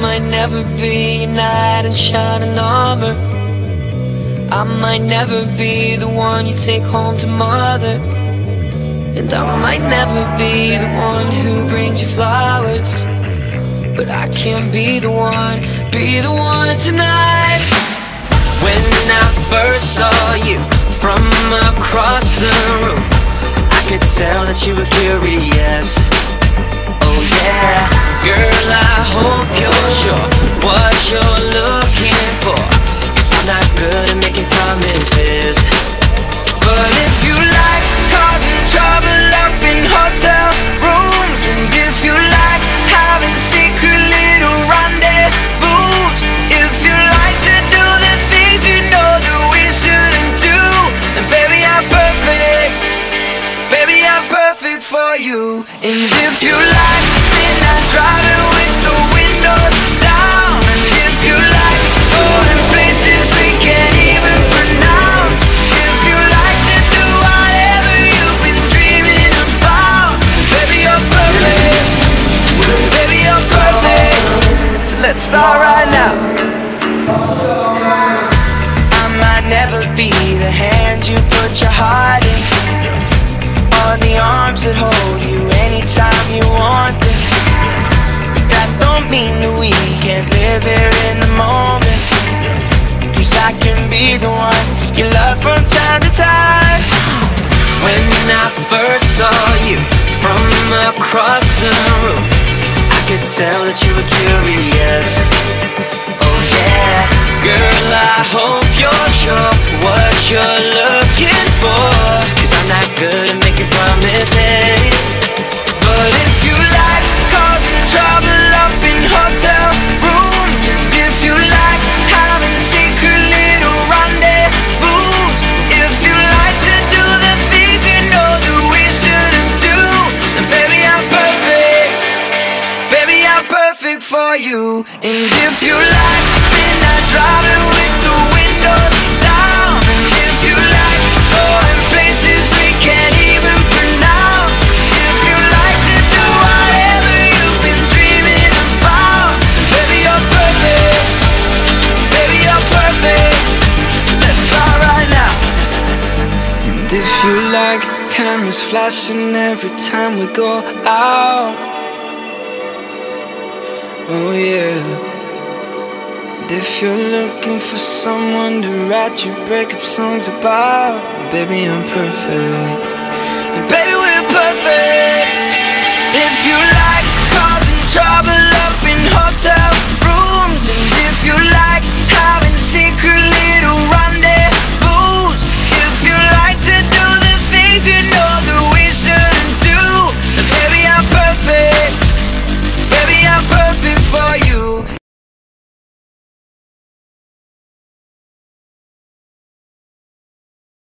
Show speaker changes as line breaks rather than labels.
never be your knight in shining armor. I might never be the one you take home to mother. And I might never be the one who brings you flowers. But I can be the one, be the one tonight.
When I first saw you from across the room, I could tell that you were curious. Oh yeah, girl, I hope you're sure what you're looking for. Cause I'm not good at making promises. But if you like causing trouble up in hotel rooms, and if you like having secret little rendezvous, if you like to do the things you know that we shouldn't do, then baby I'm perfect. Baby I'm perfect for you. And if you like let's start right now. I might never be the hand you put your heart in. Or the arms that hold you anytime you want them. But that don't mean that we can't live here in the moment. Cause I can be the one you love from time to time. When I first saw you from across the room tell that you were curious Oh yeah, girl, I hope you're sure what you're looking for. Cause I'm not good at making promises. For you. And if you like midnight driving with the windows down, and if you like going places we can't even pronounce, if you like to do whatever you've been dreaming about, baby, you're perfect. Baby, you're perfect. So let's start right now.
And if you like cameras flashing every time we go out. Oh yeah. And if you're looking for someone to write your breakup songs about, baby, I'm perfect.
And baby, we're perfect.